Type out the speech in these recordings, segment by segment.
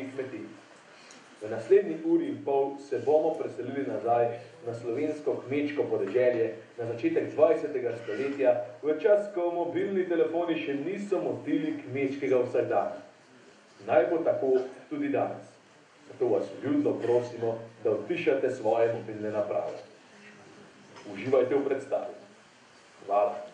kmetij. V naslednji uri in pol se bomo preselili nazaj na slovensko kmečko podeželje na začetek 20. stoletja, v čas, ko mobilni telefoni še niso motili kmečkega vsakdana. Naj bo tako tudi danes. Zato vas ljudno prosimo, da odpišate svoje mobilne naprave. Uživajte v predstavi. Hvala.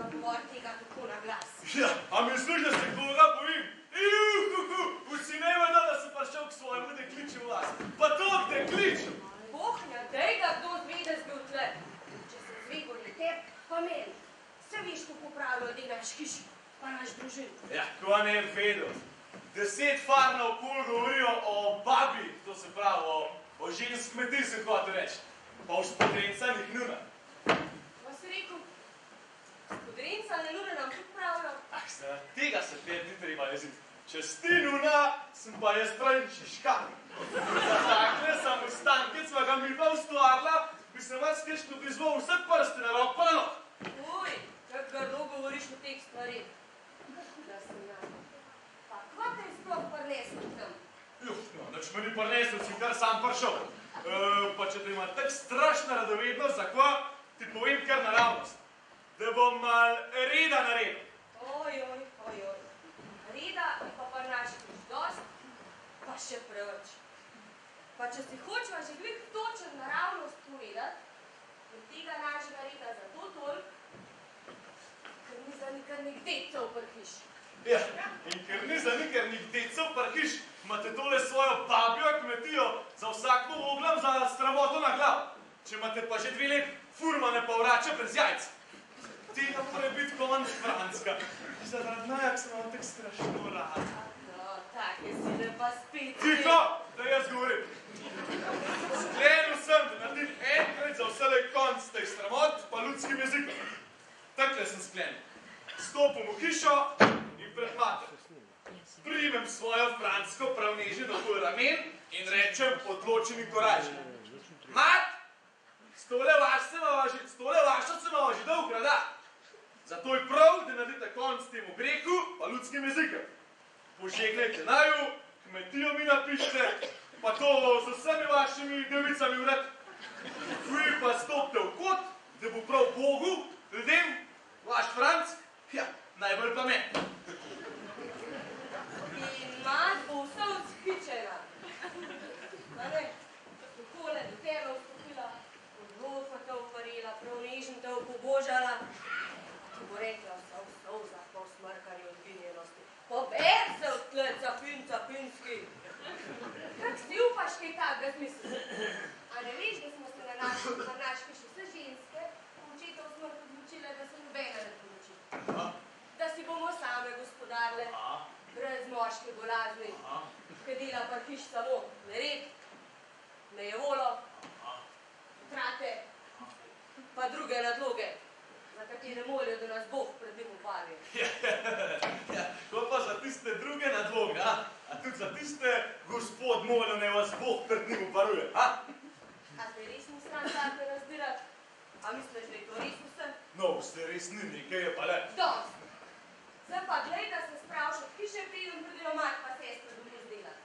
na govor tega tako na glas. Ja, a misliš, da se koga bojim? Juhuhu, vsi ne vedo, da sem prišel k svojemu dekliču vas. Pa to dekliču! Boh ne dej, da kdo zve, da zbil tle. Če se zve gori tep, pa meni. Se veš, kako pravijo, delaš hiši, pa naš družin. Ja, ko ne vedo. Deset far na okol govorijo o babi, to se pravi o, o žensk kmetij, se hoče reči. Pa o špotencah jih nuna. Pa si rekel, Odrenca na luno nam tudi pravijo. Ah, se, tega se te ni treba jeziti. Čez ti nuna, sem pa jaz trajn šiškan. Zatakle sem ustan, kjer sva ga mi pa ustvarila, bi se vas kešno prizval vse prste na rok, pa na nog. Uj, kako grdo govoriš o teh stvarih. Da sem ja. Pa kva te je sploh prinesel sem? Juh, no, nič me ni prinesel, si kar sam prišel. E, pa če te ima tak strašna radovednost, za kva, ti povem kar naravnost da bom mal reda naredil. Ojoj, ojoj, reda je pa pa naših dost, pa še preveč. Pa če si hočeva že glih točen naravnost povedati, od tega našega reda zato toliko, ker ni za nikar nikde cel prhiš. Ja, in ker ni za nikar nikde cel prhiš, imate tole svojo babjo kmetijo za vsako oglam za sramoto na glav. Če imate pa že dve let, furmane pa vrača brez jajca tega mora torej biti konc, Franska. Zaradi najak sem vam tak strašno rad. No, take sile pa spet... Tiho, da jaz govorim. Sklenil sem, da naredim enkrat za vsele konc teh sramot pa ljudskim jezikom. Takle sem sklenil. Stopim v hišo in pred mater. Primem svojo fransko pravnežje do ramen in rečem odločeni koražen. Mat, s tole vašo sem vam že dolgo rada. Zato je prav, da naredite konc temu greku, pa ljudskim jezikom. Požegnajte naju, kmetijo mi napišite, pa to z vsemi vašimi devicami vred. Vi pa stopite v kot, da bo prav Bogu, ljudem, vaš Franc, ja, najbolj pa meni. In mat bo vsa vzhičena. Takole do tebe vstopila, odnosno te uparila, prav nežno te obobožala bo rekla vsa v solza po smrkarju odginjenosti. Pober se od tle, capin, capinski. Kak si upaš kaj takega zmisliti? A ne veš, da smo se na naš, na naš piš vse ženske po očetov smrt odločile, da se nobena ne poroči. Da si bomo same gospodarle, brez moške bolazni, ki dela pa hiš samo nered, nejevolo, trate, pa druge nadloge za katere morajo, da nas Bog pred njim upari. Ja, ja, ko pa za tiste druge na dvog, a? a tudi za tiste, gospod molil, ne vas Bog pred njim uparuje, a? A ste resni stran tako razdirati? A misliš, da je to res vse? No, vse res ni nekaj, je pa le. Dost. Zdaj pa glej, da se spravš od hiše prije in pridejo mat pa sestra domov zdelati.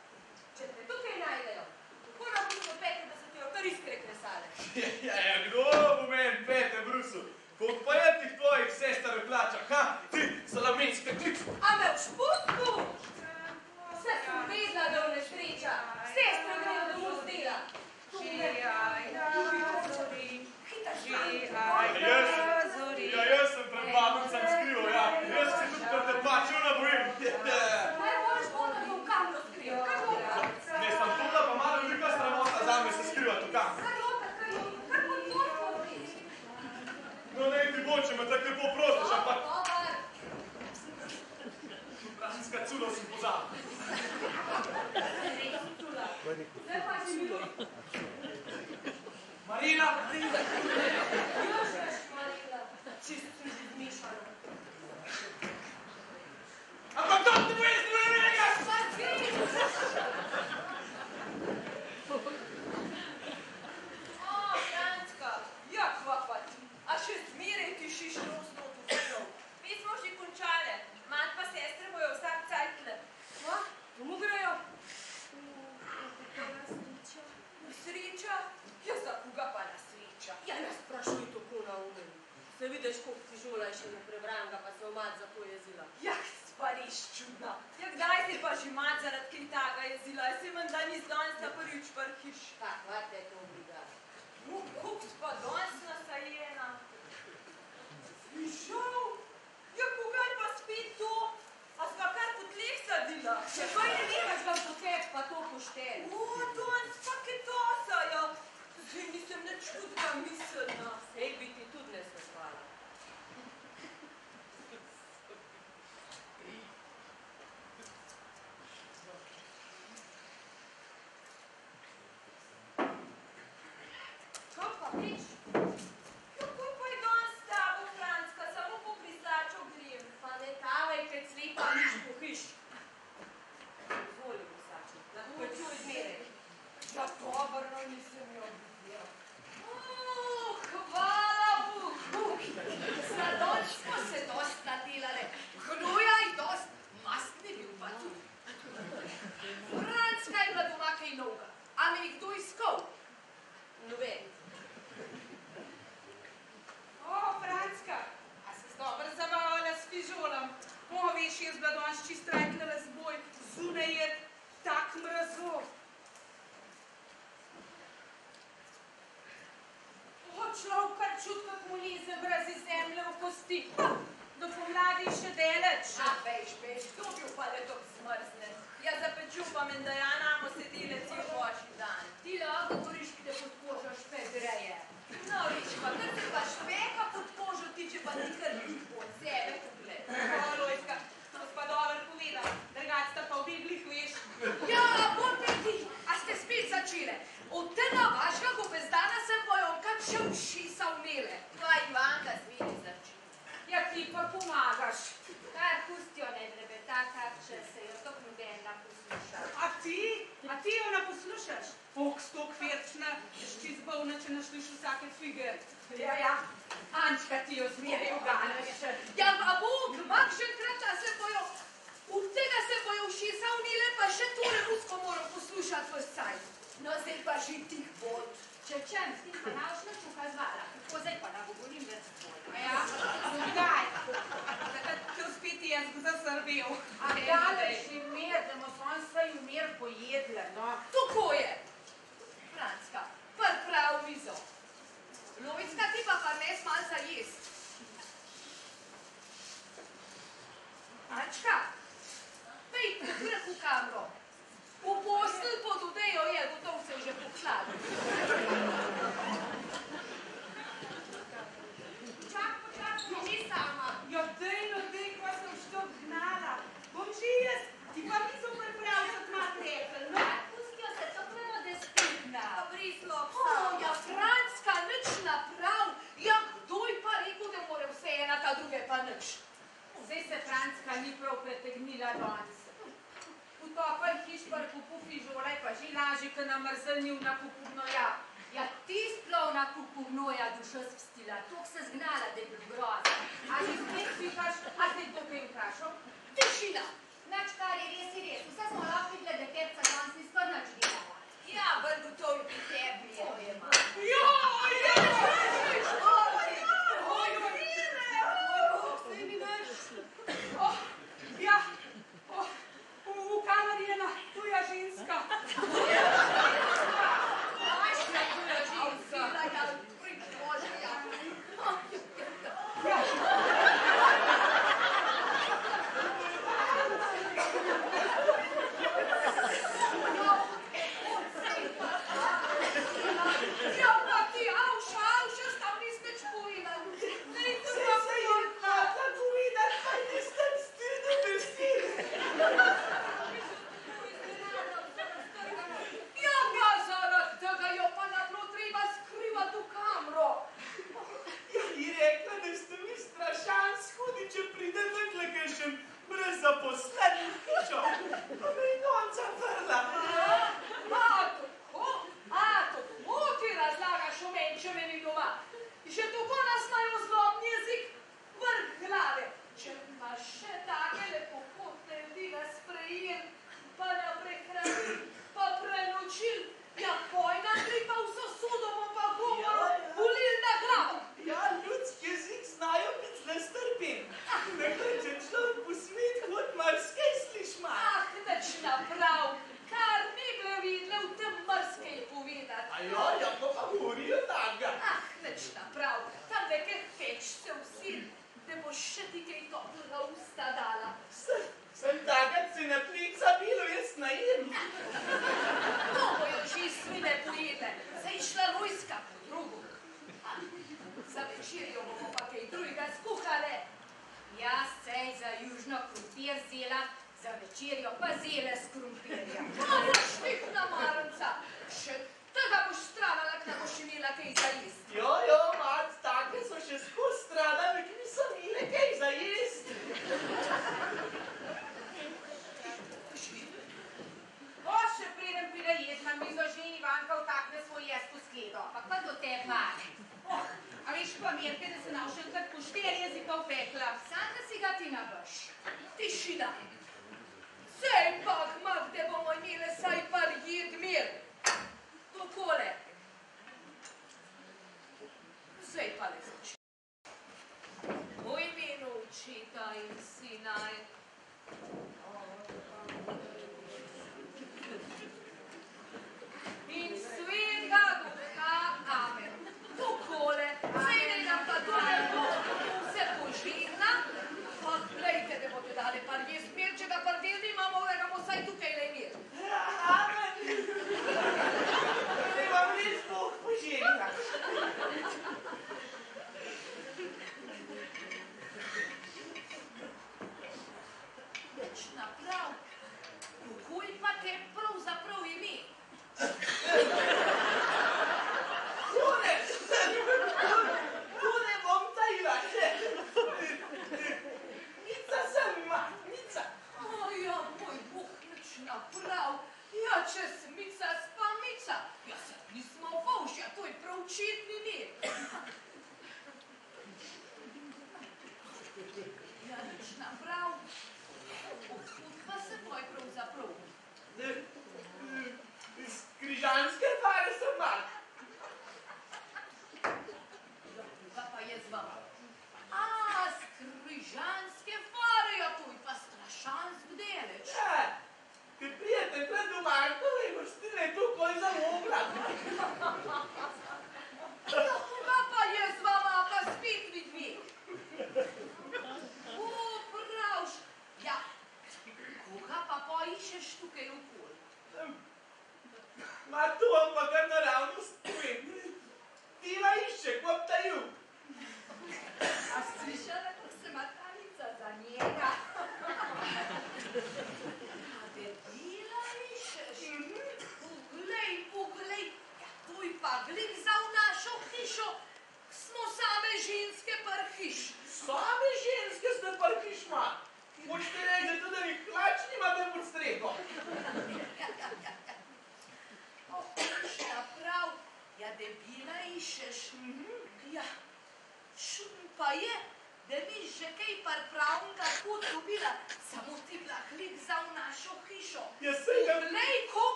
Če te tukaj najdejo, kako nam boš opet, da so ti jo kar iskre kresale? Ja, ja, kdo bo meni pete, Brusu? Koliko pa je tih tvojih sester plača, ha? Ti, salaminska klička. A me v šputku? Kaj pa veš? Kako pa je danes s tabo, Franska? Samo po brisačo grem. Pa ne tavaj, keď slepa nič pohiš. Zvoli, brisači, lahko čuj zmeraj. Ja, dobro, nisem jo videla. Uh, hvala Bogu! Za noč smo se dost nadelale. Hnuja in dost mastni bil pa tu. Franska je bila doma kaj novega. A me je kdo iskal? Noben. O, Franska, a se dobro zabavala s fižolom? O, veš, jaz bila danes čist rajkla razboj, zunaj je tak mrazov. O, človek kar čut, kako mu leze mrazi v. Ha, Do pomladi je še deleč. A veš, veš, kdo bi pa le to zmrzne? Ja, zapeču pa men, da ja namo sedile cel božji dan. Ti lahko govoriš, ki te pod kožo špegreje. No, reči pa, kar ti pa špeka pod kožo tiče, pa ti kar pod sebe pogled. O, Lojska, to pa dobro povedal, drugače sta pa v biglih, veš. Ja, bote ti, a ste spet začele? Od tega vašega gobezdana sem bojonka še ušisa umele. Pa Ivanka zviri začne. Ja, ti pa pomagaš. Kar pustijo ne dreveta, kar če se jo tok nobena posluša. A ti? A ti jo ne poslušaš? Ok, stok verčna, šči zbolna, če vsake fige. Ja, ja, Ančka ti jo zmeraj uganeš. Ja, pa Bog, makšenkrat a se bojo, od tega se bojo ušisa umele, pa še tole musko moram poslušati v cajt. No, zdaj pa že tih bod. Če čem, ti pa naš nič ukazvala, tako zdaj pa ne govorim več s tvojim. A ja, kdaj? Takrat ti spet jaz zasrbel. A daleč je mir, da bomo svoj svoj mir pojedli, no. Tako je. Franska, pr prav mizo. Lovicka ti pa pa nes malca jest. Ančka, pej pokrh v kamro. V postelj pod odejo je, gotov se je že pokladil. Čak, počak, Ni sama. Ja, dej, no dej, ko sem što gnala. Bom že jaz, ti pa niso pripravil, kot mat rekel, no? Nič naprav. Ja, kdo je pa rekel, da mora vse ena, ta druge pa nič. Zdaj se Franska ni prav pretegnila danes. V topel hiš pa kupu fižole, pa že lažje, kot na mrzelnju na kupu gnoja. Ja, ti splov na kupu gnoja dušo spustila, tok se zgnala, da je bil grozno. A že spet pikaš, a te kdo kaj vprašal? Tišina. Nač, kar je res, je res. Vse smo lahko videli, da kepca danes ni skoraj nič delala. Ja, gotovo pri tebi je, to je malo. Ja, ja, Oh, ja, oh, v, kameri je ena tuja ženska.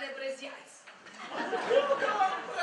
Jih furmane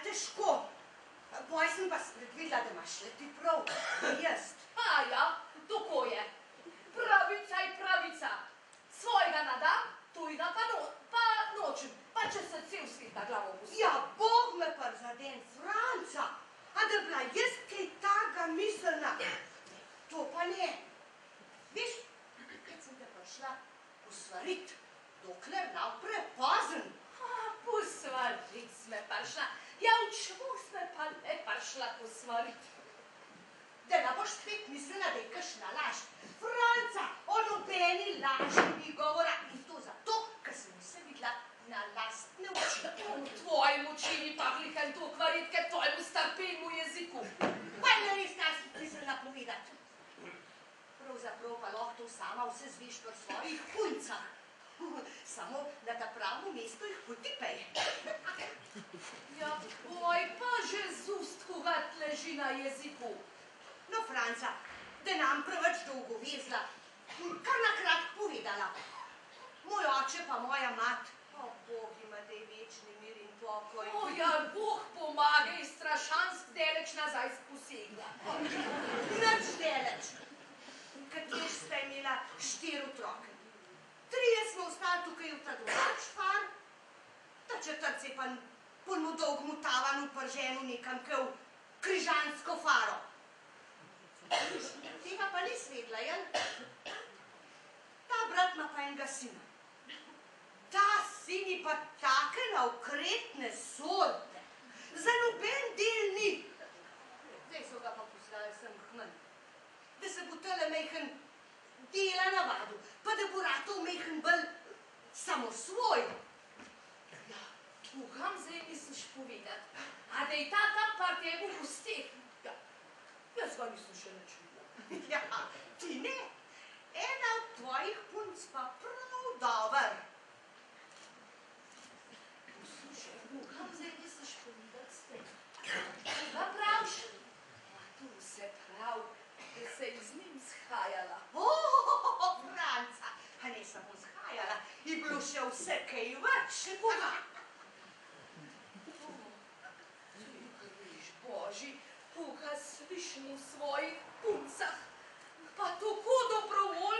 malo težko. Poj sem pa spredvidela, da imaš le ti prav, jaz. A ja, tako je. Pravica je pravica. Svojega nadam, tujega pa, no, pa nočem. Pa če se cel svet na glavo pusti. Ja, Bog me pa zaden, Franca. A da bila jaz kaj taga miselna, to pa ne. Veš, kad sem te prišla posvarit, dokler nav prepozen. A, posvarit sme pa šla. Ja, v čemu sme pa ne pa šla posvarit? Da ne boš spet mislila, da je kakšna laž. Franca, o nobeni laži ni govora in to zato, ker sem vse videla na lastne oči. V tvoji moči ni pa glihen to kvarit, ker tvojemu strpenju jeziku. Pa ne res, kaj si mislila povedati. Pravzaprav pa lahko to sama vse zveš pri svojih puncah. Samo na ta pravem mestu jih potipaj. Ja, oj, pa že z ust kogat leži na jeziku. No, Franca, da nam preveč dolgo vezla, kar na kratko povedala. Moj oče pa moja mat, o Bog ima da je večni mir in pokoj. O, ja, Bog pomaga in strašansk deleč nazaj sposegla. Nič deleč. Kateri sta imela štiri otroke. Trije smo ostali tukaj v ta drugač far, ta četrt se je pa polno dolgmu tavanu prženu nekam ke v križansko faro. Tega pa ni svedla, jel? Ta brat ima pa enega sina. Ta sin je pa take naukretne sodne. Za noben del ni. Zdaj so ga pa poslali sem k meni. Da se bo tale mehen dela navadil, pa da bo ratov mehen bolj samosvoj. Ja, Bogam zdaj misliš povedati, a da je ta tam pa tebu v gosteh. Ja, jaz ga nisem še nič videla. Ja, ti ne. Ena od tvojih punc pa prav dober. Poslušaj, Bogam zdaj misliš povedati s tem. Koga praviš? A tu se prav, da se je z njim shajala. O, Franca, pa ne samo zhajala, je bilo še vse kaj več. Še koga? Viš, Boži, koga slišimo v svojih puncah. Pa tako dobrovoljnico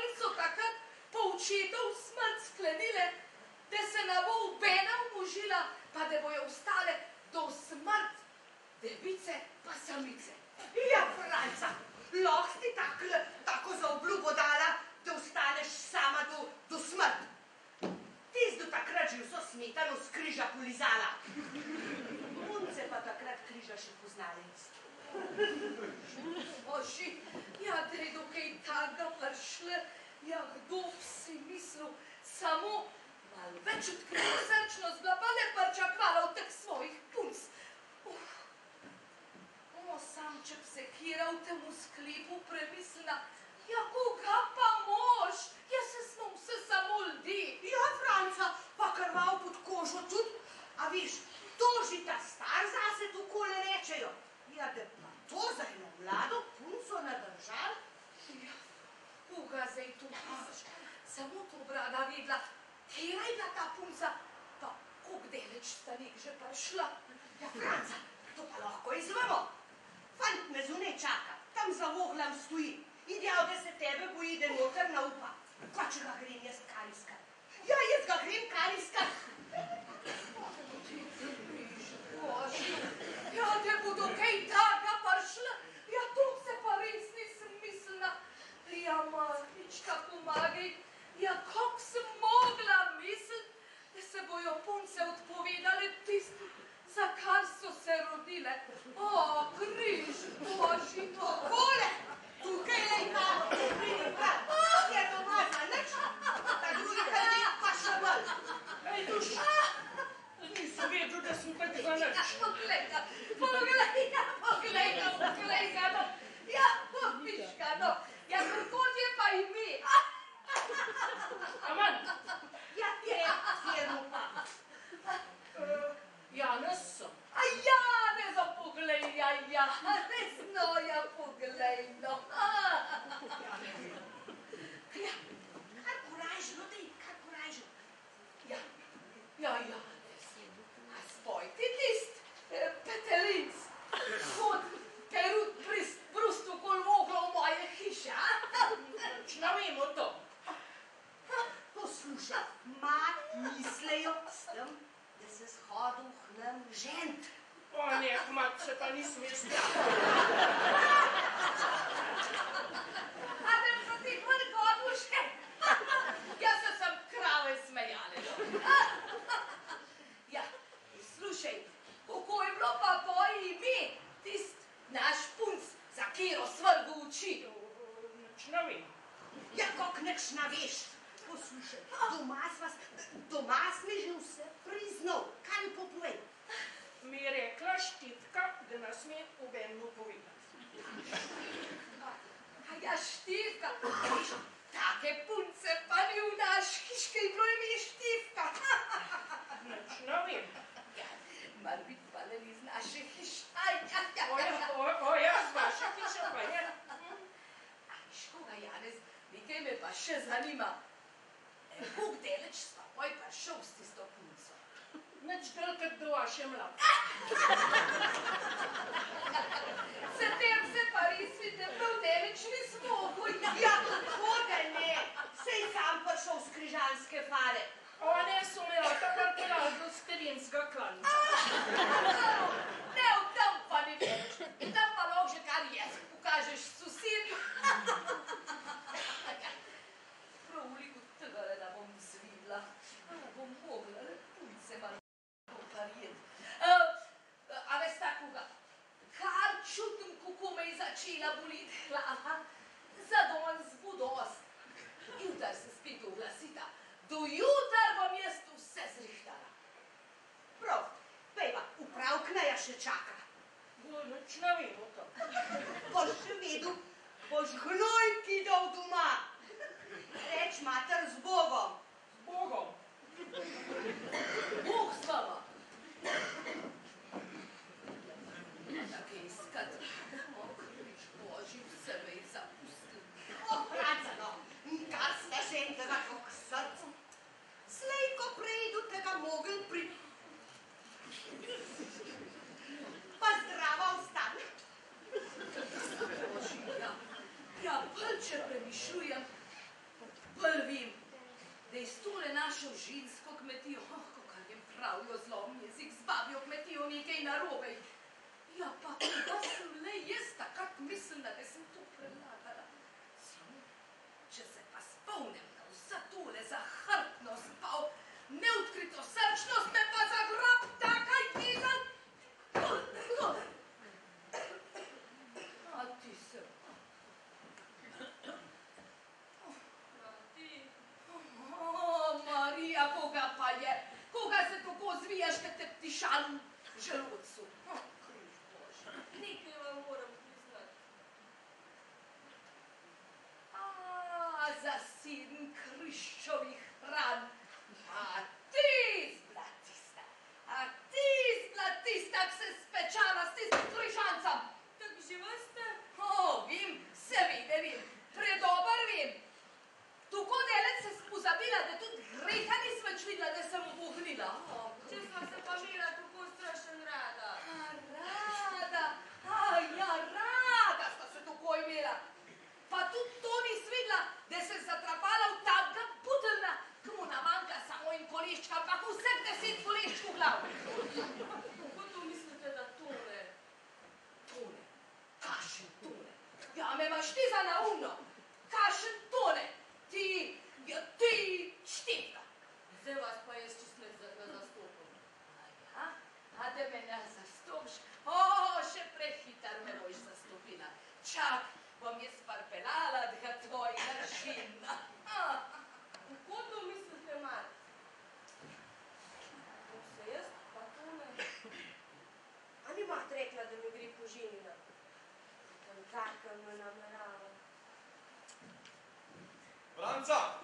Franca,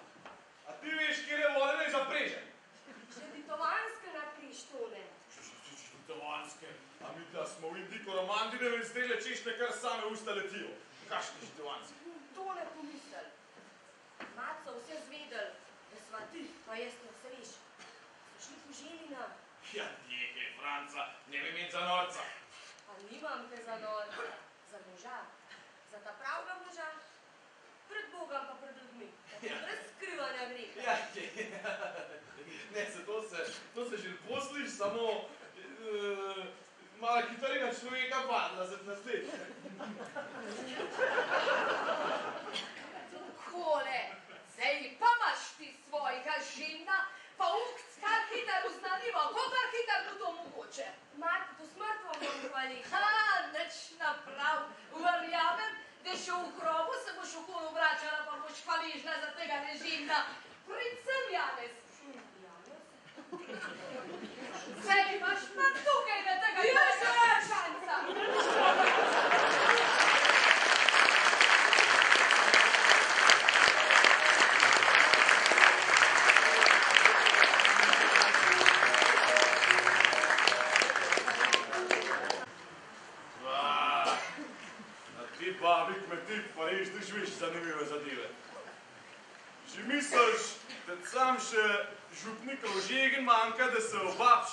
a ti veš, kje je voda ne zapreže? Že ditovanske nakriž tole. Žitovanske. A mi da smo v Indiko romantine in strele češnje kar same usta letijo. Kakšne žitovanske? Tole pomisel. Mat so vse zvedel, da sva ti, pa jaz ne sreš. So šli po ženina, Ja, nekaj, Franca, ne vem imeti za norca. pa nimam te za norca, za moža. Za ta pravga moža, pred Bogom pa pred ljudmi. Tako Ja. brez skrivanja greha. Ja, ne, se to se, to se že posliš, samo uh, mala kitarina človeka padla za naslednje. Takole, zdaj pa imaš ti svojega žena, pa uk, kar hitar uznanimo, koga hitar bo to mogoče. Mat, do smrt vam bom hvaležna. Ha, nič naprav, verjamem, da še v grobu se boš okolo vračala, pa boš hvaležna za tega režima. Predvsem Janez. Zdaj imaš pa tukaj na tega Jožeja šanca. Ah, A ti babi kmeti pa res ti živiš zanimive zadeve. Že misliš, da sam še župnikov žegen manjka, da se obapš,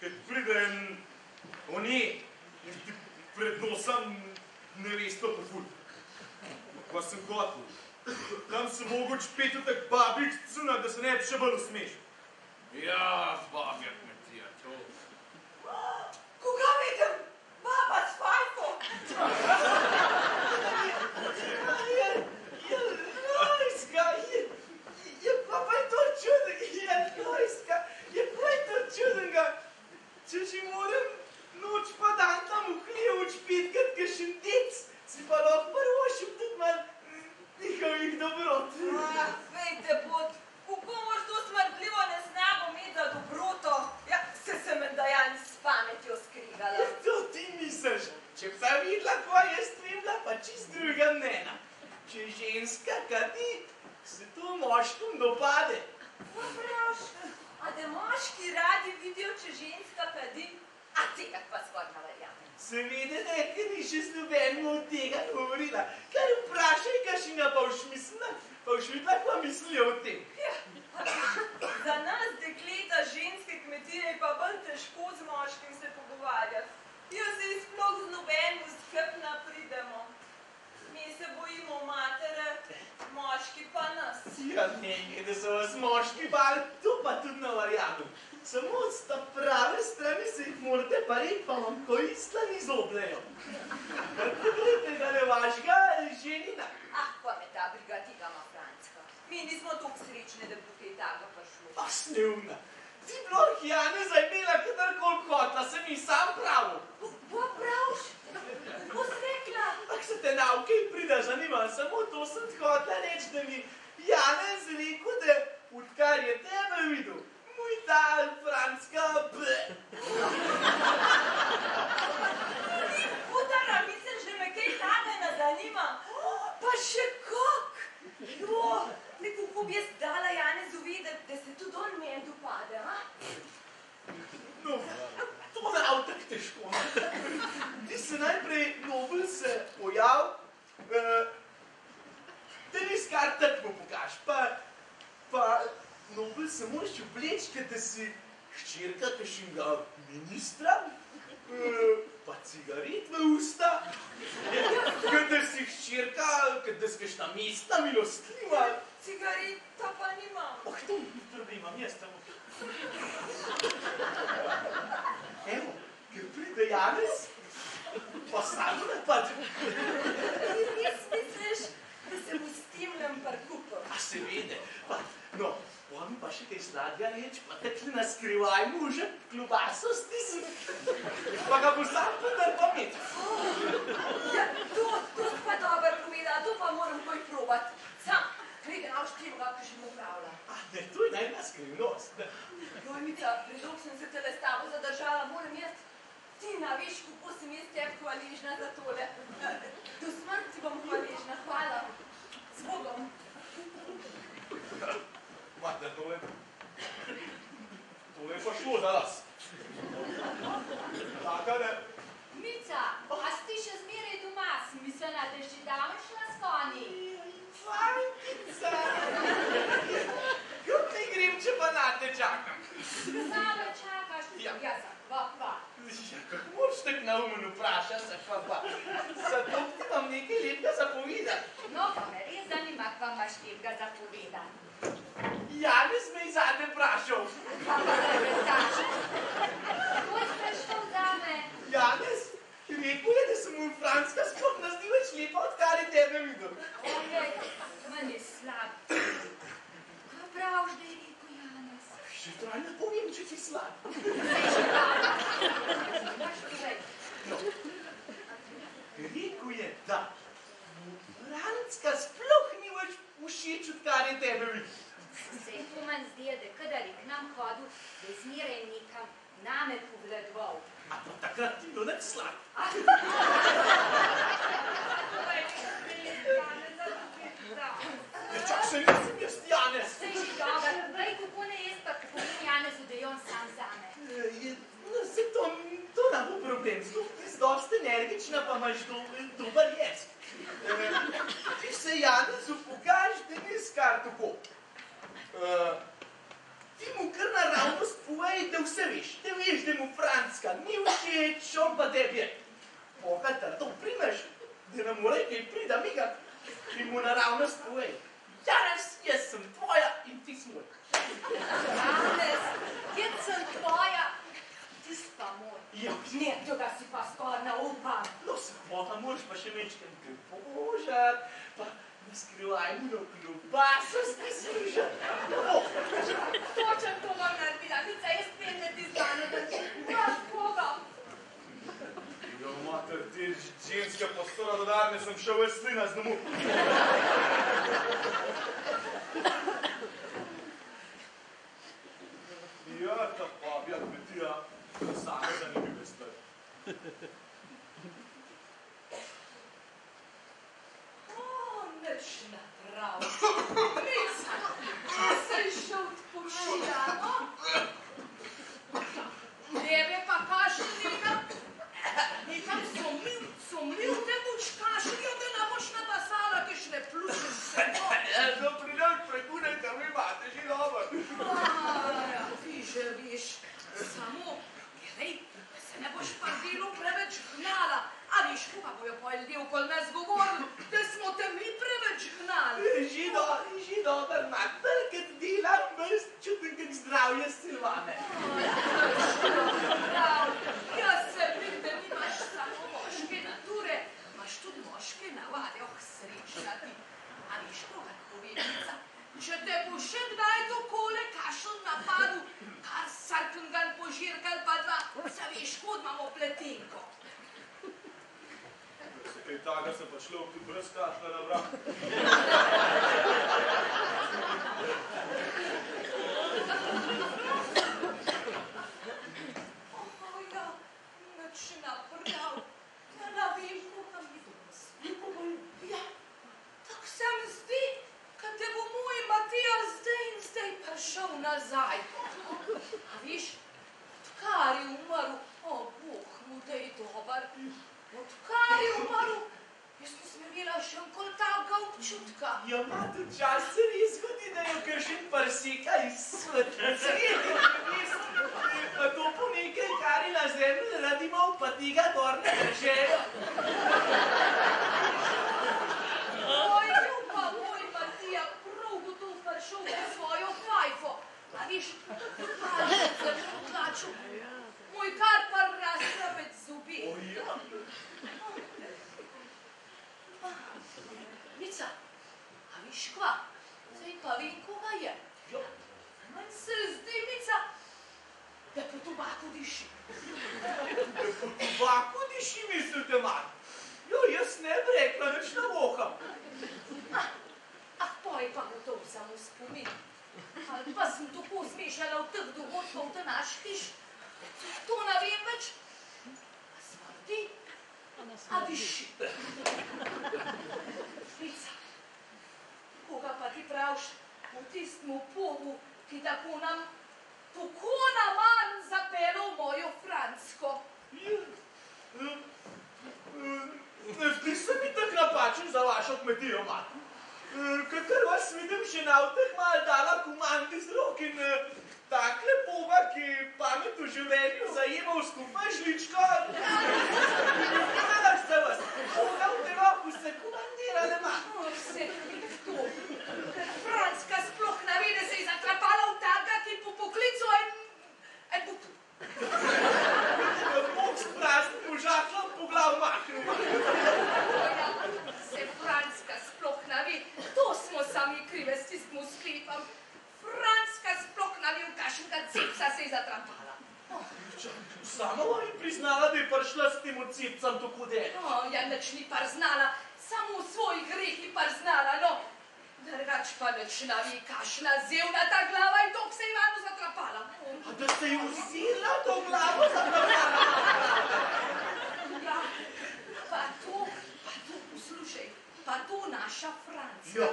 kad pride en oni in ti pred nosom nevesto poful. Pa sem hotel. Tam se mogoč pet tak babik cuna, da se ne zanima. Pa še kak! Jo, nekako bi jaz dala Janezu vedeti, da se tudi on meni dopade, a? No, to nav tak težko. Ti se najprej Nobel se pojav, eh, tenis kar tekmo pokaž, pa, pa Nobel se moraš obleči, da si hčerka kakšnega ministra, pa cigaret v usta, kot da si hčerka, kot da si kakšna mestna milostljiva. Cigareta pa nimam. Oh, to ni problem, imam jaz samo. Evo, ker pride Janez, pa sam napad. Ti res misliš, da se bo s temlem parkupil? A seveda, pa, no, on pa še kaj sladja reč, pa takle na skrivaj može klobaso stisn. Pa ga bo sam podar pamet. Ja, to, to pa dobro povedala, to pa moram koj probat. Sam, pride naš tim, ga že mu pravila. A ne, to je najna skrivnost. Jojmica, predolg sem se tele s tabo zadržala, moram jaz. Ti na veš, kako sem jaz tebi hvaležna za tole. Do smrti bom hvaležna, hvala. Z Bogom. Mate, tole, tole je pa šlo za nas. Taka ne, Mica, a si ti še zmeraj doma? Si mislila, da si davno šla s konji? fantica. Kako ne grem, če pa na te čakam? Zame čakaš? Ja. Ja, kva, kva. Ja, kako moraš tako na umen vprašati, se pa pa. Zato ti imam nekaj lepega zapovedati. No, pa me res zanima, kva imaš lepega zapovedati. Janez me je zadnje vprašal. Pa pa ne veš, Kako si prišel zame? Janez, rekel je, da se mu Franska sploh ne zdi več lepa, odkar je tebe videl. Ojej, manj je slab. Kaj praviš, da je rekel Janez? Še traj ne povem, če si slab. Daš povej. No. Rekel je, da mu Franska sploh ni več všeč, odkar je tebe videl. Se je to manj zdi, da kadar je k nam hodil, da je zmeraj nekam name pogledoval. A pa takrat ti bil nek slab. Ja, čak se nisem jaz, Janez. Sej že dobro, vej, kako ne jaz pa kako ni Janezu, da je on sam zame. Je, no, se to, to ne bo problem. Sploh ti si dosti energična, pa imaš do, dober jezik. Se Janezu pokaži, da ni skar tako. E, ti mu kar naravnost povej, da vse veš. Da veš, da mu Franska ni všeč, on pa tebi je. Poka trdo primeš, da ne more kaj prida miga. Ti mu naravnost povej. Janez, jaz sem tvoja in ti si moj. Janez, jaz sem tvoja, ti si pa moj. Ja, Ne, tega si pa skoraj naupam. No, se pa moraš pa še večkrat kaj požati, pa ne skrivaj mu na klobaso stisnuša. No, Točen to bom naredila, Mica, jaz vem, da ti znane, da ti imaš Boga. Jo, mater, ti ženske postora dodarne sem šel v slina z domu. Ja, ta pavja kmetija, same zanimive stvari. O, nič naprav. Mica, se je šel no? Tebe pa kašelj nekam, nekam sumljiv, sumljiv ne boš kašljal, da ne boš nabasala kakšne pljuče se, no? Ja, to pridem pregunaj, da vi imate že dobro. Aja, ti že veš, samo, glej, da se ne boš pa delu preveč gnala. A koga bojo pa ljudje okoli nas govorili, da smo te mi preveč gnali. Že do, že dober mak, belkrat delam, bolj čutim, kak zdravje Silvane. Prav, jaz se vidim, da nimaš samo moške nature, imaš tudi moške navade, oh, srečna ti. A veš, koga povednica? Če te bo še kdaj dokole kašel napadel, kar sarkangan požirkal pa dva, se veš, kod imamo pletenko. Kaj pa brez. Oh, ja, ja, tako se bo moj Matija zdaj in zdaj prišel nazaj. A veš, odkar je umrl, o Bog mu da je dober, odkar je umrl, Jaz nisem imela še nikoli takega občutka. Ja, ma, včasih se res zgodi, da jo kakšen prsika iz svetega Pa to po nekaj, kar je na zemlji radimo, pa tega gor ne držejo. Prišel v svojo fajfo. A veš, ali se drugačil. Moj kar pa rasla med zubi. ja. Mica, a veš kva? Zdaj pa vem, koga je. Ja. Manj se zdi, Mica, da po tobaku diši. Ovako diši, mislite, ma? Jo, jaz ne bi rekla, nič ne voham. Ah, ah, poj pa gotovo samo spomin. Ali pa sem tako zmešala v teh dogodkov v naš hiš, da to ne vem več. A smrdi, a diši. Švica, koga pa ti praviš v tistmu pogu, ki tako nam, tako na manj zapelo v mojo Fransko? Zdi se mi tak napačen za vašo kmetijo, ma. Eh, Kakor vas vidim, še na avteh malo dala komandi z rok in takle poga, ki pamet v življenju zajemal skupaj žličko. Znala ste vas, poga v tem roku ste komandirali, ma. Oh, se to. Franska sploh ne ve, da se je zatrapala v taga, ki po poklicu en, en but. Bog sprazni požakla po glav mahnil, ma. Ja, se Franska sploh ne ve, to smo sami krive s tistim sklepom. V kakšnega cepsa se je zatrapala. Sama vam je priznala, da je prišla s tem odcepcem tako daleč. No, ja, nič ni par znala, samo svoj greh je par znala, no. Drugač pa nič ne ve, kakšna zevna ta glava in to se je vanu zatrapala. A da ste ji vzela to glavo za pravo? Ja, pa to, pa to, poslušaj, pa to naša Francija. Ja.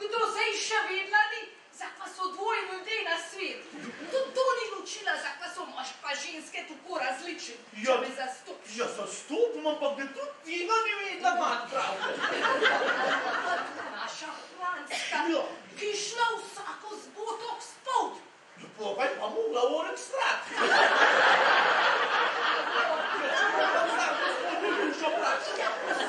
Kdo je še vedela ni, zakva so dvoje ljudi na svet. Tudi to ni ločila, zakva so moški pa ženske tako različni. Ja. Če me zastopiš. Ja, zastopim, ampak da tudi tega ni vedela, mat prav. Pa to naša Franska, Ja. ki je šla vsako z botok spod. Lepo, pa je pa mogla orek strat. Se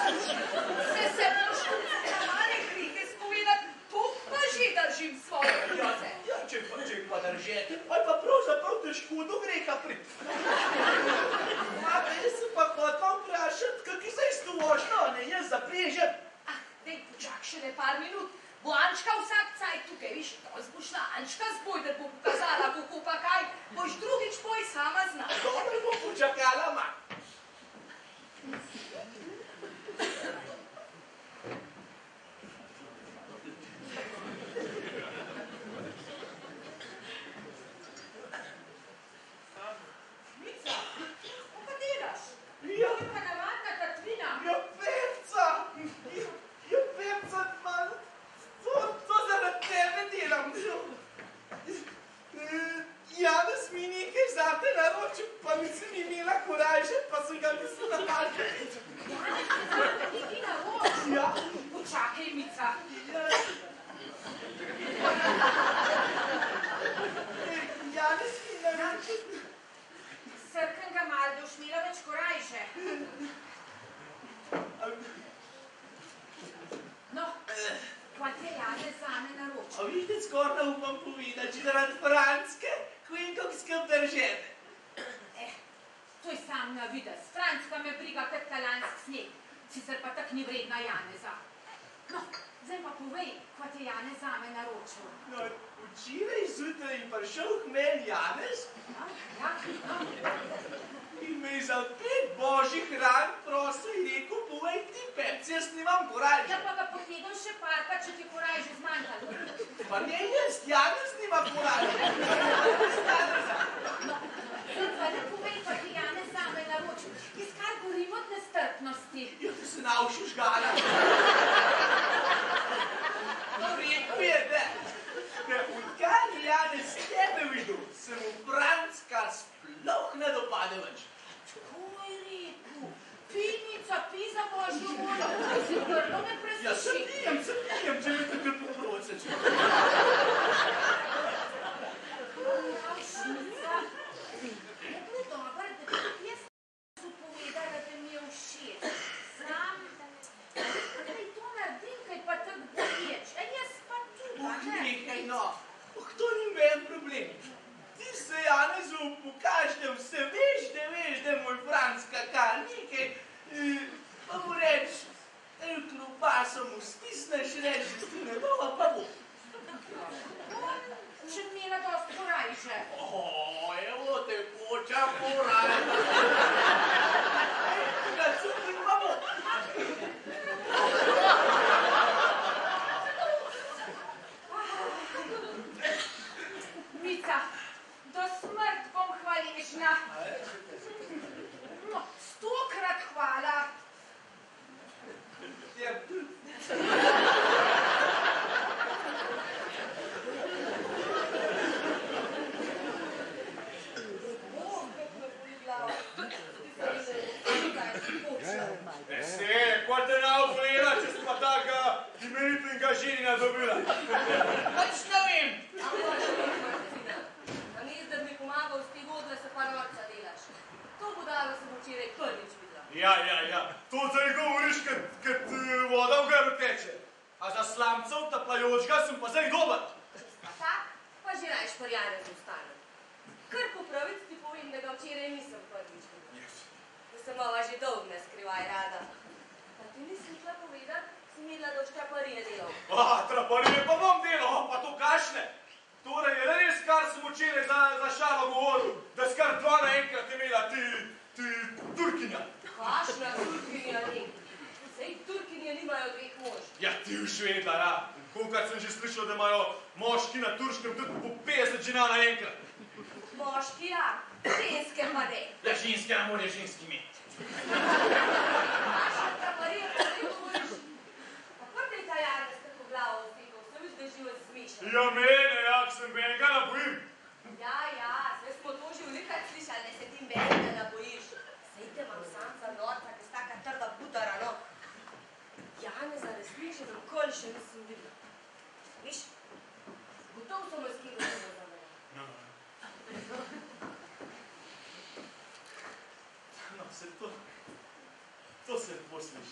se posliš.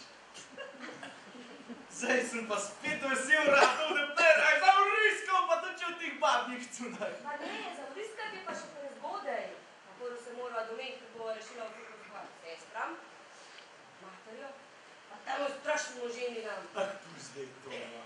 Zdaj sem pa spet vesel radov, da peraj za vriskal, pa tudi v tih babnih cunah. Pa ne, za vriskal je pa še prezgodaj. Tako da se morava domeniti, ko bova rešila v kakor zgova sestram, materjo, pa tam je strašno oženila. Ah, tu zdaj to. Eh,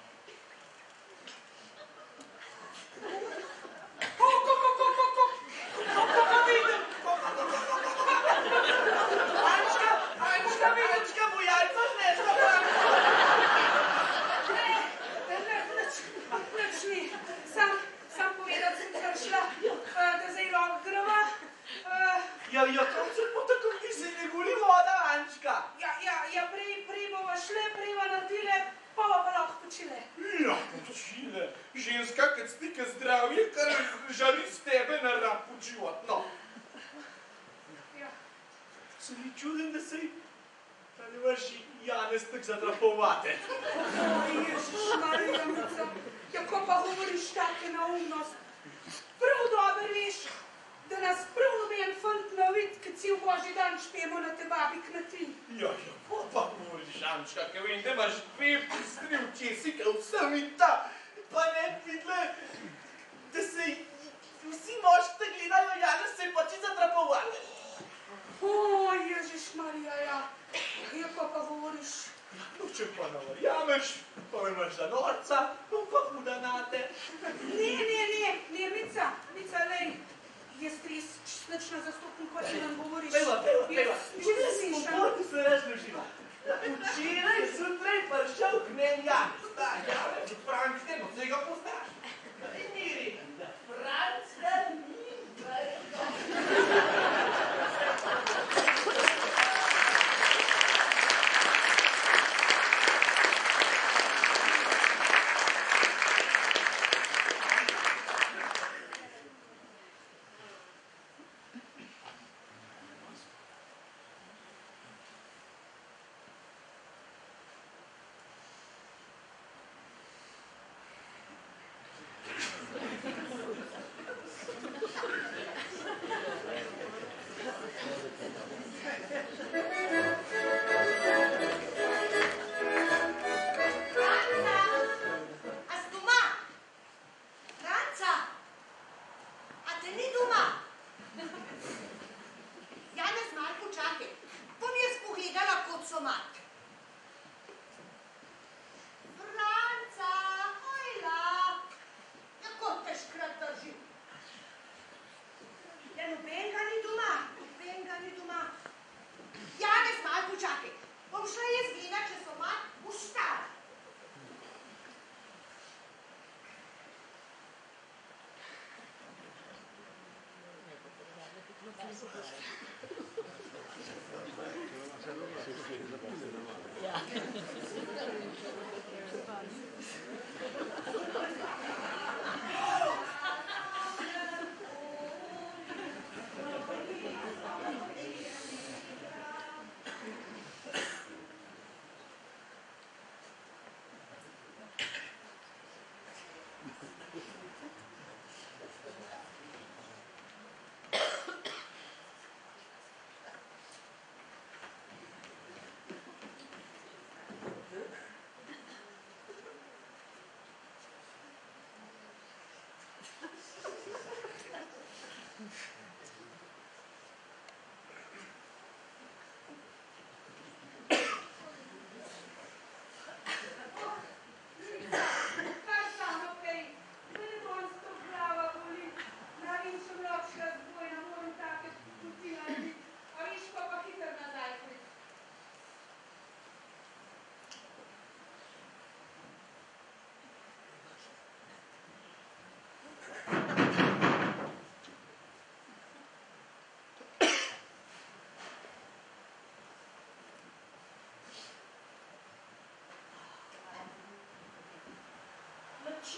Yeah.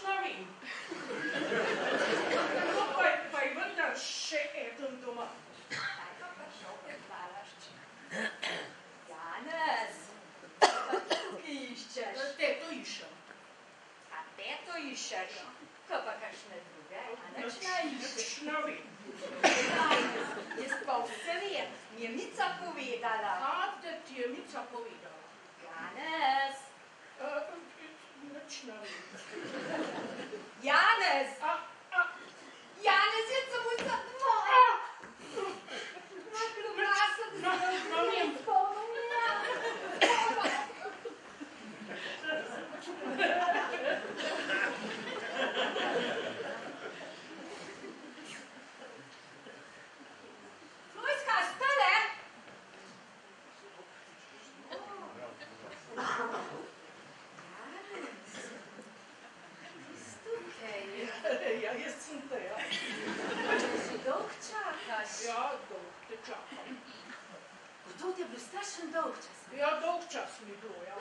Vem. Kako pa pa je vendar še eden doma. Kaj pa pa šel predvaraš? Janez, pa tukaj iščeš. Te to iščem. A te to iščeš? Kaj pa kakšne druge? A nič ne iščeš? Ne vem. Jaz pa vse vem. Mi je Mica povedala. A, da ti je Mica povedala. Janez, Uh, nič ne vem. Janez, A, a, Janez, jaz sem moj za dva. Globasa, no, no, vem. Lojska, stale! Tukaj. Ja, jaz sem te, ja. Že dolg čakaš. Ja, dolg te čakam. Kdo ti je strašen dolg čas? Ja, dolg čas mi bilo, ja.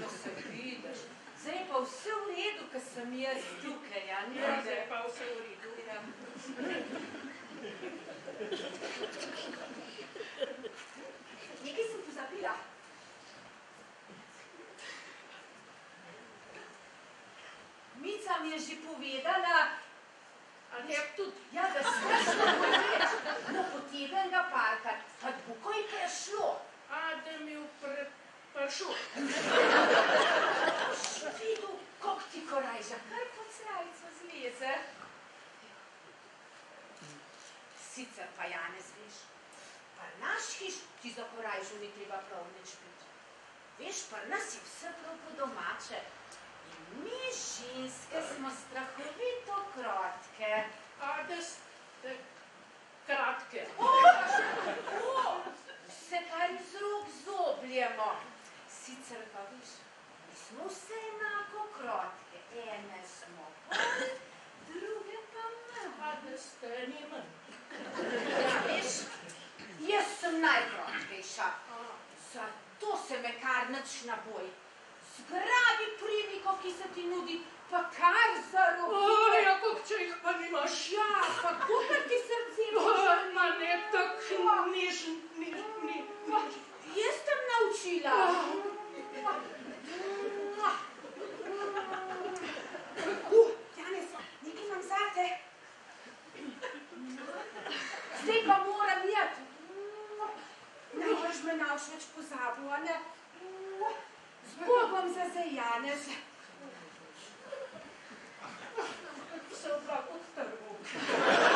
Da se vidiš. Zdaj je pa vse v redu, ker sem jaz tukaj, ja, ne? Ja, zdaj pa vse v redu. Ja. Nekaj sem pozabila. Mica mi je že povedala, A ne, tudi. ja, da strašno boleč. No, potegnega parka, pa kako je prešlo? A, da mi je prišel. Videl, kako ti korajža, kar pod srajco zleze. Sicer pa Janez, veš, pa naš hiš ti za korajžo ni treba prav nič biti. Veš, pa nas je vse prav po domače. In mi ženske smo strahovito krotke. A, da ste kratke. O, o, vse kar iz rok zobljemo. Sicer pa veš, mi smo vse enako krotke. Ene smo bolj, druge pa manj. A, da ste ni manj. Ja, veš, jaz sem najkrotkejša. Zato se me kar nič ne boj. Zgrabi pridnikov, ki se ti nudi, pa kar o, zarobi. ja, kako če jih pa nimaš. Ja, pa kukar ti srce ma ne, tako nežen, ni, ni, Pa, Jaz sem naučila. Uh, Janez, nekaj imam zate. Zdaj pa moram iti. Ne boš me nauč več pozabil, a ne? Zbogom za zdaj, Janez. Se oblak odtrgal. Tukaj,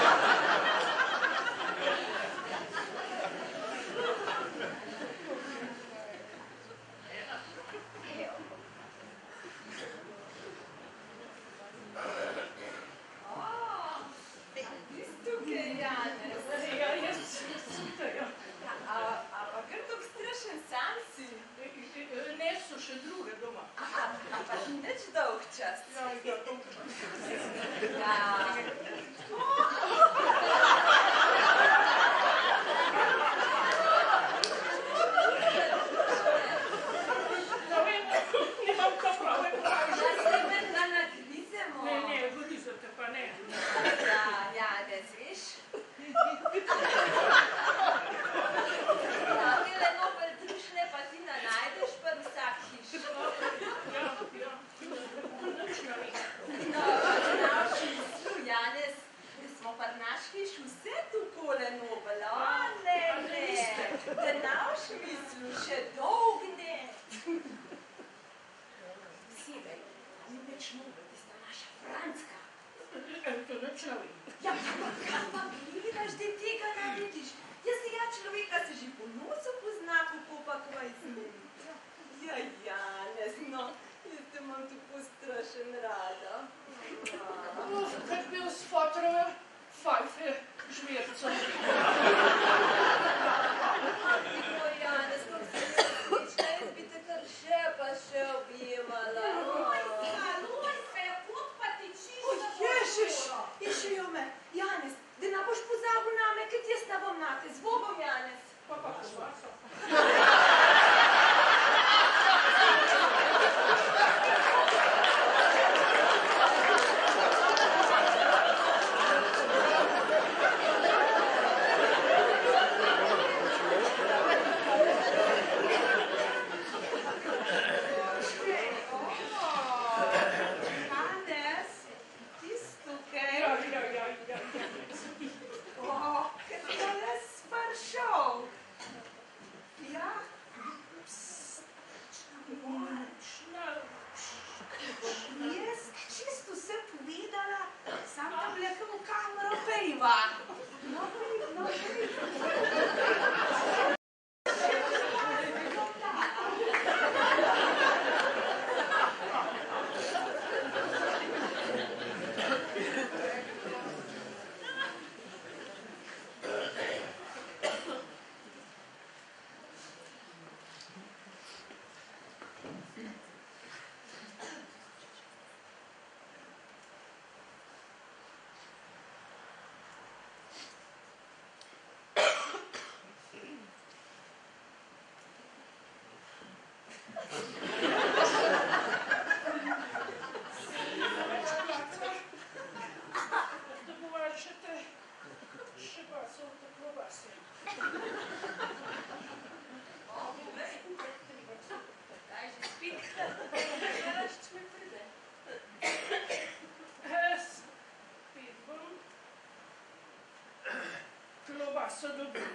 so dobili.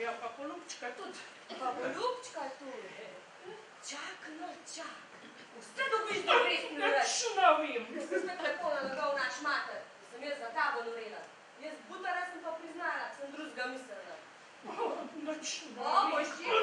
ja, pa polubčka tudi. Pa polubčka tudi. E. Čak, no čak. Vse dobiš do resni reč. Nič ne vem. Jaz sem tako nalagal naš mater, sem jaz za tabo norela. Jaz butara sem pa priznala, sem drugega mislila. Nič ne vem. O, božje.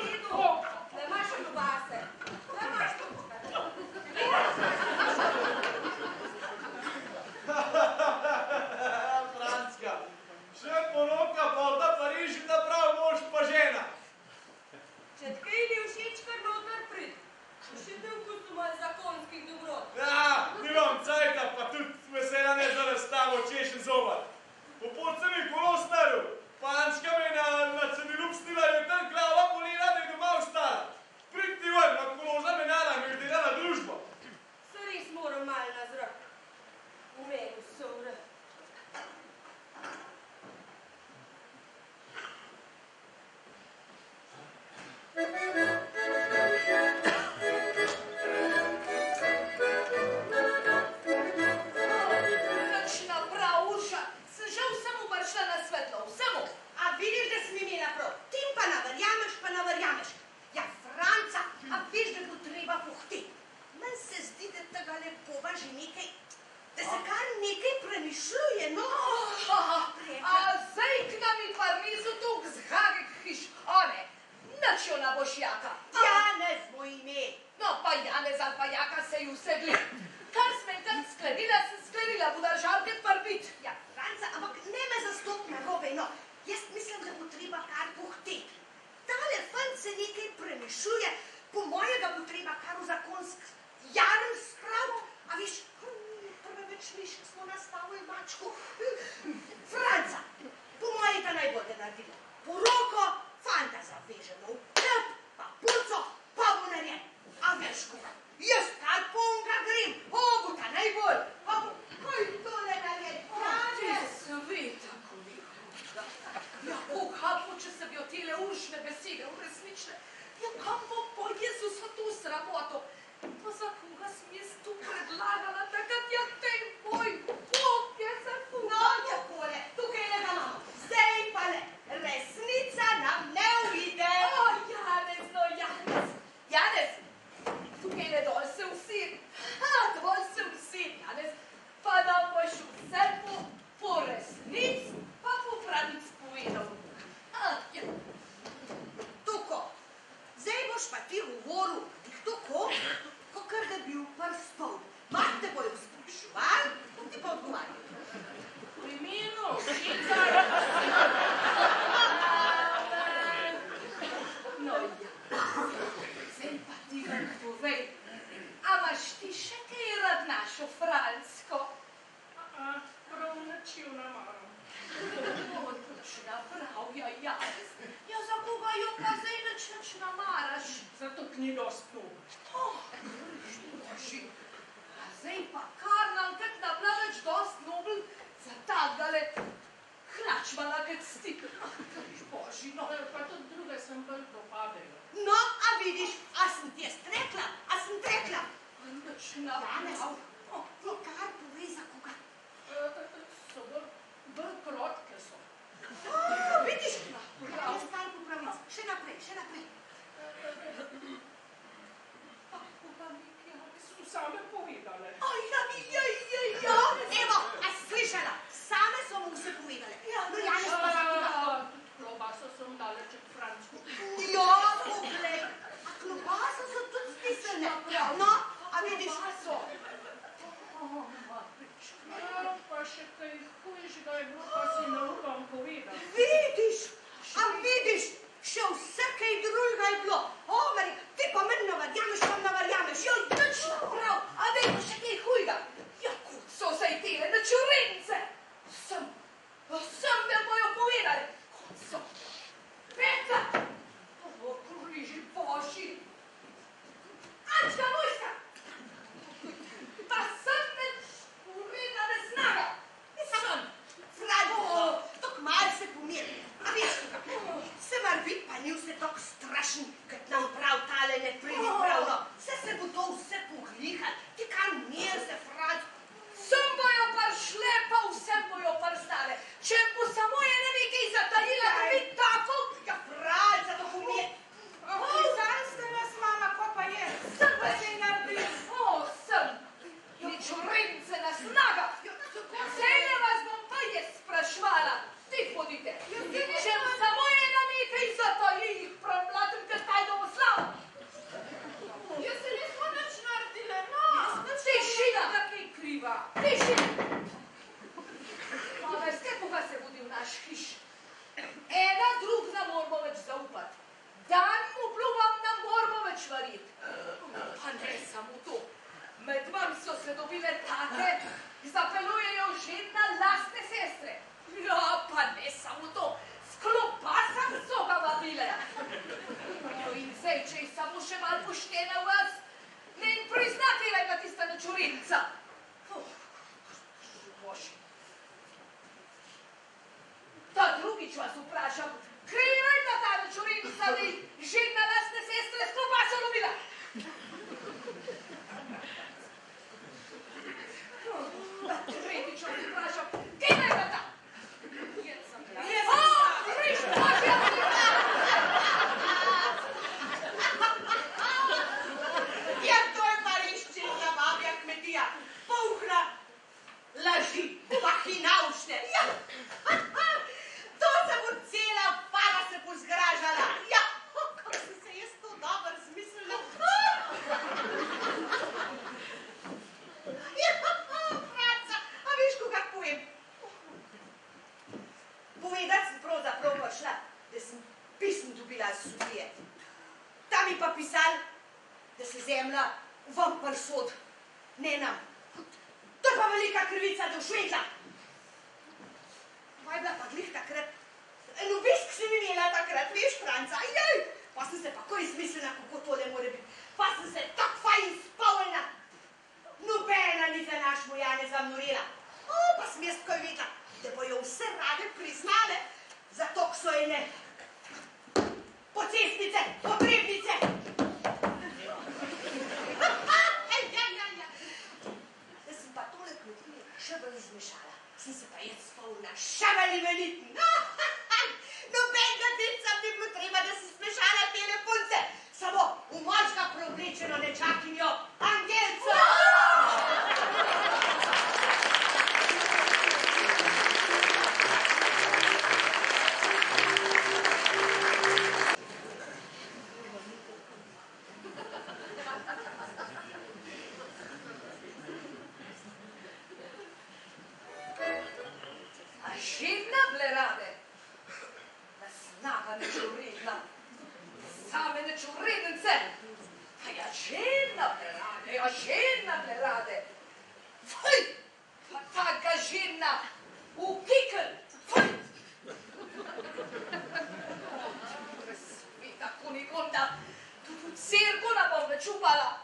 Hodite. Če bo samo ena nekaj zataji, jih premlatim, ker taj do slava. Jaz se nismo nič naredile, no. Tišina, kaj kriva. Tišina. Pa veste, koga se bodi v naš hiš? Ena drug ne moramo več zaupati. Dan mu pljuvam ne moramo več variti. Pa ne samo to. Med vam so se dobile take, zapelujejo že na lastne sestre. Ja, pa ne samo to. Sklopasam so ga vabile. No in zdaj, če je samo še malo poštena v vas, ne jim priznati, da ima tista načurinca. Uf, Bože. Ta drugič vas vprašam, kriva je bila ta načurinca, da jih že na lastne sestre sklopaso lovila. Tretjič vas vprašam, kriva je bila ta? Jaz sem bila. O, križ, Božja, Ja, to je pa res čilna babja kmetija. Polhna laži, pa hinavšne. Ja. To se bo cela fara se pozgražala. Ja, kako sem se jaz to dobro zmislila. Ja, Franca, a veš, koga povem? Povedati sem pravzaprav prišla, da sem pisem dobila z Sofije. Tam je pa pisal, da se zemlja vam prsod, ne nam. To je pa velika krivica do švetla. Pa je bila pa glih takrat, en obisk sem imela takrat, veš, Franca, jej, pa sem se pa ko izmislila, kako tole more biti. Pa sem se tako fajn spomnila. Nobena ni za naš mojane zamnorila. O, pa sem jaz takoj vedela, da bojo vse rade priznale, zato ko so ene pocestnice, potrebnice. Ja, ja, ja. Da sem pa tole kmetijo še bolj izmešala, sem se pa jaz spomnila, še bolj imenitni. Nobenega delca ni bilo treba, da si smešala tele punce, samo v močka preoblečeno nečakinjo, angelco. Žedna bile rade, da snaga nečuvredna, same nečuvrednice. Pa ja žedna bile rade, ja žedna bile rade. Fuj, pa taka žedna, v kikel, fuj. Razpita kunigonda, tudi v cirku nam bom nečupala.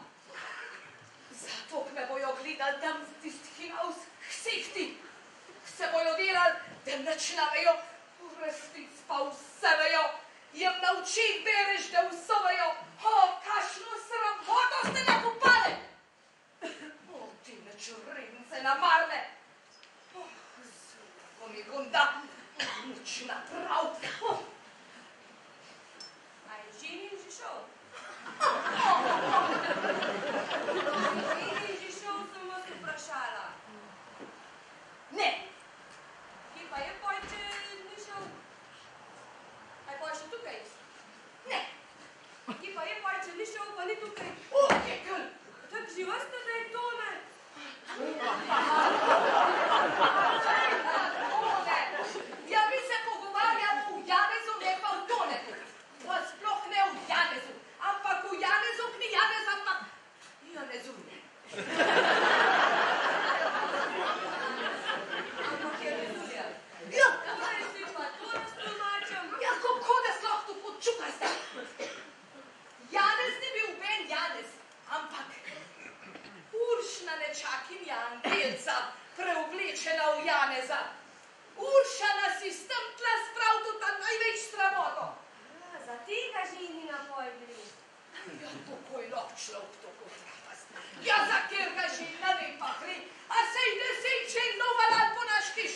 Zato me bojo gledali tam z tistih hinav s hsihti, se bojo delali da nič ne vejo, v resnici pa vse vejo. Jem na očih bereš, da vse vejo. O, kašno sramoto ste nakopali. O, ti nečurednice namarne. O, sveta kunigonda, nič naprav. O, A je ženin že šel? Ženin že šel, sem vas vprašala. ne, Kje pa je pol, če ni šel? A je pol še tukaj? ne, Kje pa je pol, če ni šel, pa ni tukaj? v kikel. Tako živa ste, da je tone. Tone. Ja, mi se pogovarjamo v Janezu, ne pa v Tonetu. Pa sploh ne v Janezu, ampak v Janezu, ki Janez, ampak Janezu ne. Ampak je rezulja. Ja, Kaj si pa to raztolmačam? ja, kako da sploh tu počukaste? Janez ni bil ben Janez, ampak Uršna nečakinja Angelca, preoblečena v Janeza. Urša nas iz tam tla sprav tudi ta največ sramoto. A, Za tega ženina pol gre. Ja, tako je lahko človek to potravast. Ja, za katerega že ne vem pa gre, a sej deset že novalat po naš hiš.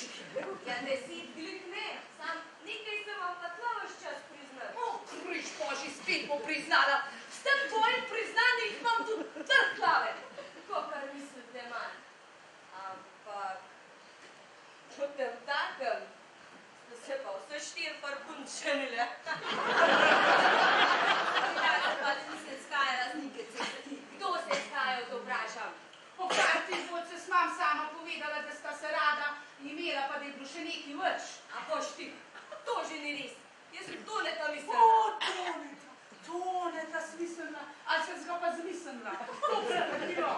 Ja, deset glik ne. Sam nekaj sem vam pa tla vaš čas priznal. O, križ božji, spet bo priznala. S tem tvojim priznanjem imam tudi trh glave. Kakor mislite manj. Ampak po tem takem ste se pa vse štiri parpunčenile. Ja, pa niste skajala z nikice. Kdo se je skajal, to vprašam. Po karti se s mam sama povedala, da sta se rada imela, pa da je bilo še nekaj več. A boš ti, to že ni res. Jaz sem to ne tam O, mislila. Toneta, Toneta smiselna, ali sem ga pa zmislila? Dobro,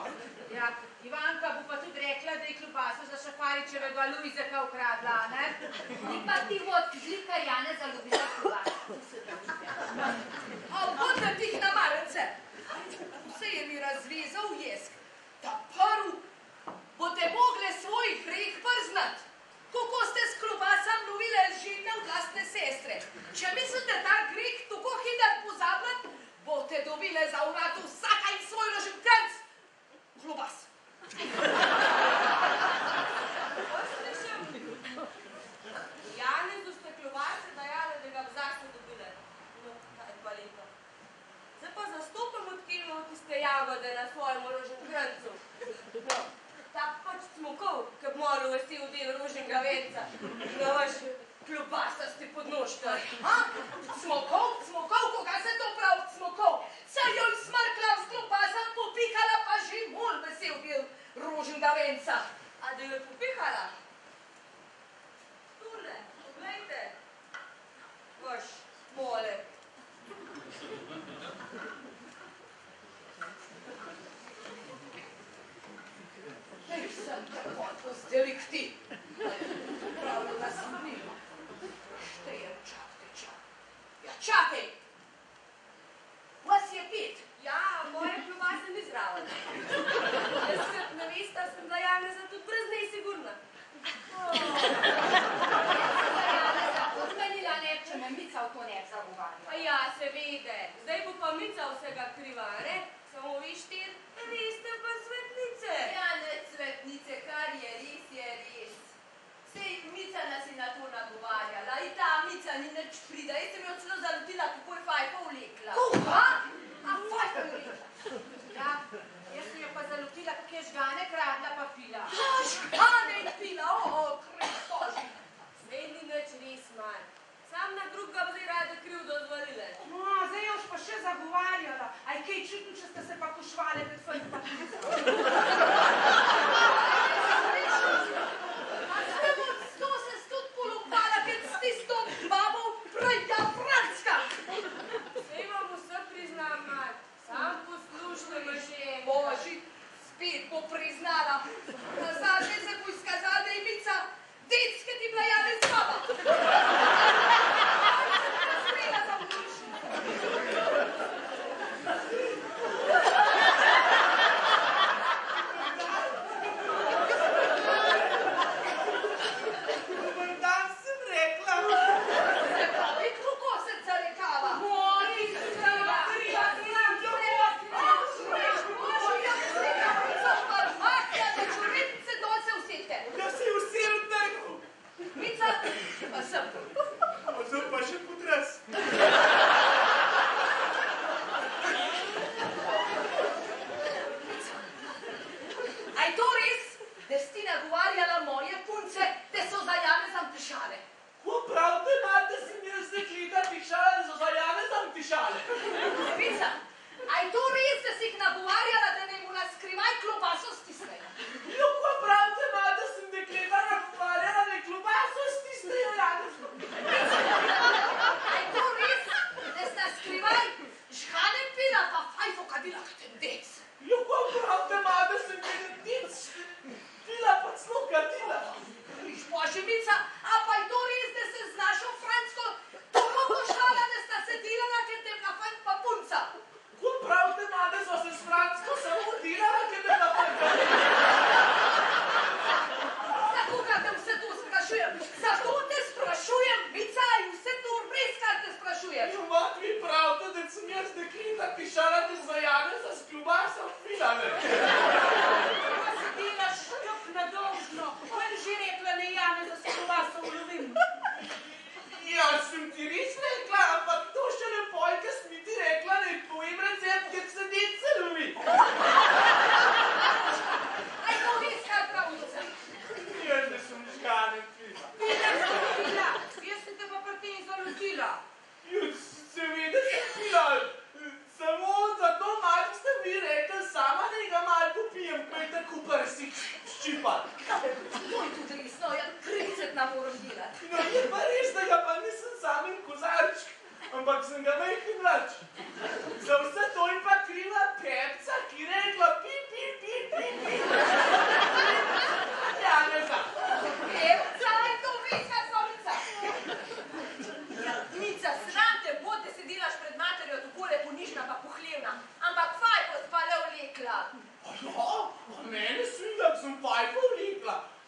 Ja, Ivanka bo pa tudi rekla, da je klobaso za Šafaričevega Luizeka ukradla, ne? Ni pa ti od zlika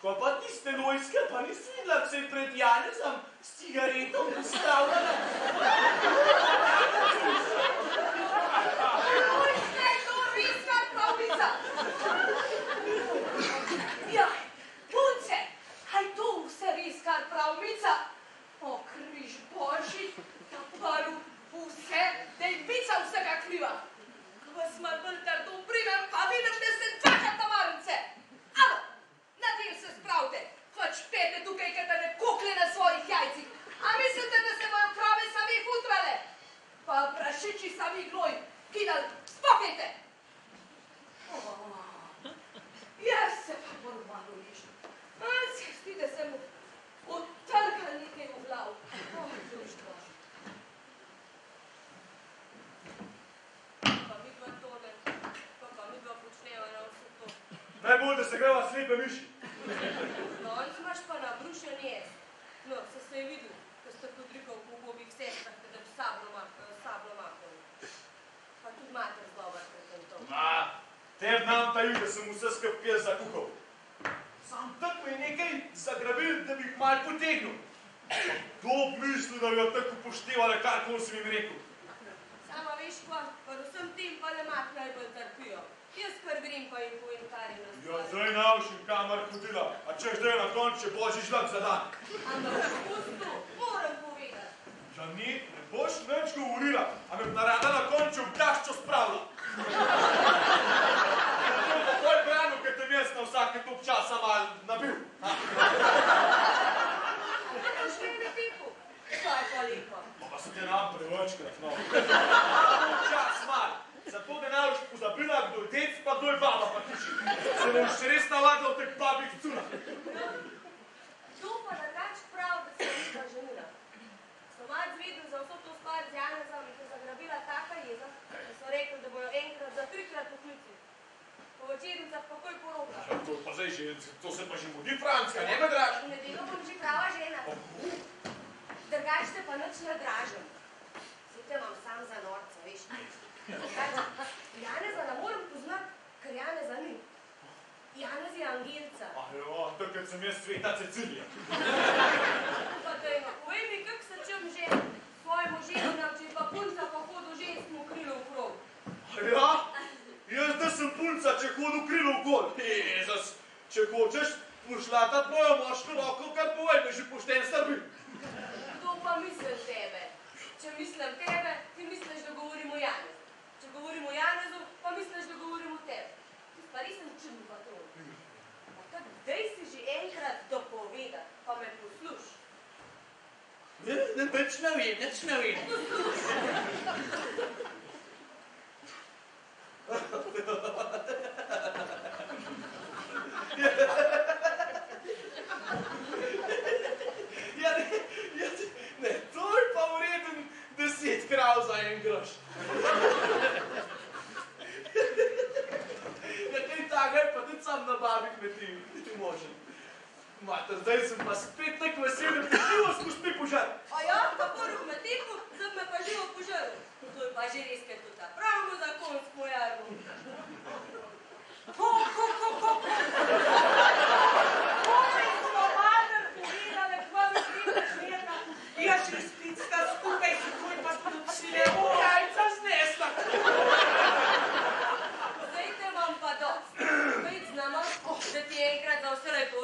Ko pa tiste lojske, pa nisi videla, ko se je pred Janezom s cigaretom postavljala. Oj, kaj to res, kaj pravnica. Ja, punce, kaj to vse res, kar pravnica? O, križ božji, ta paru vse, da je bica vsega kriva. Ko vas malo bolj trdo primem, pa vidim, da ste dvakrat tavarnice. Alo, na del se spravite, hoč pete tukaj, ker te ne kukle na svojih jajcih. A mislite, da se bojo krave sami futrale? Pa sami gnoj, kidal, spokajte. Jaz se pa moram malo lišiti. A se da sem odtrgal nekaj v glav. O, društvo. Pa mi dva tole, pa pa mi dva počneva na vse to. Najbolj, da se greva slepe miši. Danes imaš pa nabrušen jez. No, se se je videl, ko ste podrikal po ubogih sestrah, da bi sablo mahali, sablo mahali. Pa tudi mater zdobar pred to. Ma, te znam ta da sem vse skup pjes zakuhal. Sam tako je nekaj zagrabil, da bi jih mal potegnil. Kdo bi mislil, da bi jo tako koli sem jim rekel? Sama veš pa, pa vsem tem pa le mat najbolj trpijo. Jaz kar grem pa jim povem, kar je na Ja, zdaj naučim, kamar hodila, a češ da je na koncu božji žlak za dan. Ampak pusto, moram povedati. Ja, ni, ne boš več govorila, a me bo rada na koncu v gaščo spravila. To bo bolj brano, ker te jaz na vsake toliko časa mal nabil. Ha? A ne boš mene tipu? Kaj pa lepo. Pa pa se te nam prevečkrat, no. Čas mal, zato da ne boš pozabila, kdo je dec, pa kdo je baba pa tiši. Se boš res navadila v teh babih cunah. To pa da tač prav, da sem nisem ženila. Sem malo zvedel za vso to stvar z Janezom in te zagrabila taka jeza, da so rekli, da bojo enkrat za trikrat poklicali. Po večernicah pa koj poroka. Ja, to pa zdaj že, to se pa že mudi Franska, ne me draž. V nedeljo bom že prava žena. Drugače te pa nič ne dražim. Saj te imam sam za norca, veš. Janeza ne morem poznati, ker Janeza ni. Janez je angelca. Ah, jo, takrat sem jaz sveta Cecilija. Pa daj, povej mi, kako se čem že svojemu ženinam, če pa punca pa hodo ženskemu krilu v krog. Ja, jaz da sem punca, če hodu krilo v gol. Jezus, če hočeš pošlatat mojo moško roko, kar povej, me že pošten srbi. Pa misli tebe? Če mislim tebe, ti misliš, da govorim o Janezu. Če govorim o Janezu, pa misliš, da govorim o tebi. Ti pa res sem čudno patron. Pa tako, daj si že enkrat dopovedati, pa me posluš. Ne, ne, nič ne vem, nič ne vem. Ja, ne, ja, ne, to je pa vreden deset krav za en groš. Ja, kaj takega je pa tudi sam na babi kmetiji, ti možen. Mater, zdaj sem pa spet tako vesel, da živo spusti požar. A ja, pa prvo me tepu, zdaj me pa živo požrl. To je pa že res, kaj to ta. Pravimo zakon s pojarmo.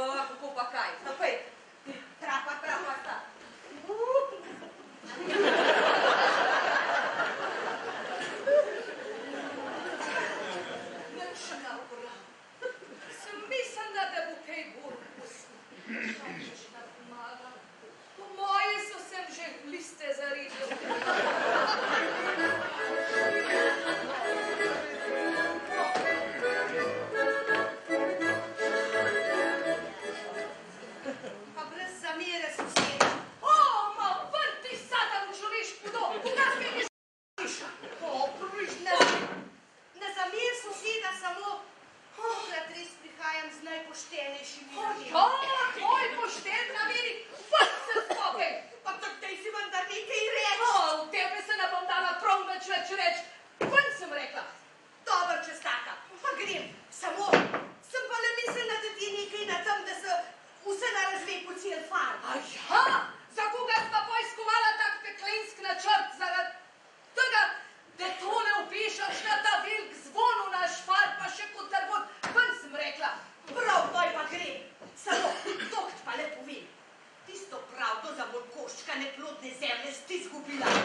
logo, Cupacai. Não foi? Trapa pra roça. Uh! coupé la